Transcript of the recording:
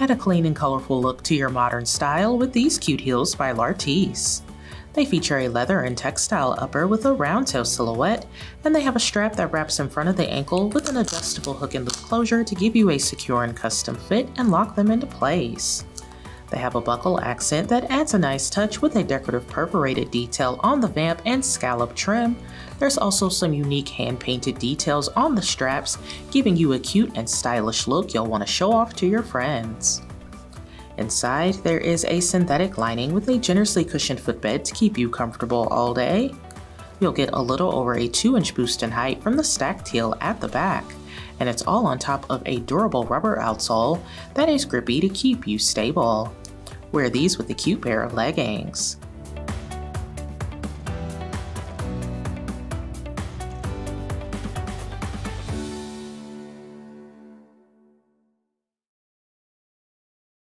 Add a clean and colorful look to your modern style with these cute heels by L'artiste. They feature a leather and textile upper with a round toe silhouette, and they have a strap that wraps in front of the ankle with an adjustable hook and loop closure to give you a secure and custom fit and lock them into place. They have a buckle accent that adds a nice touch with a decorative perforated detail on the vamp and scallop trim. There's also some unique hand painted details on the straps, giving you a cute and stylish look you'll want to show off to your friends. Inside, there is a synthetic lining with a generously cushioned footbed to keep you comfortable all day. You'll get a little over a 2 inch boost in height from the stacked heel at the back, and it's all on top of a durable rubber outsole that is grippy to keep you stable. Wear these with a cute pair of leggings.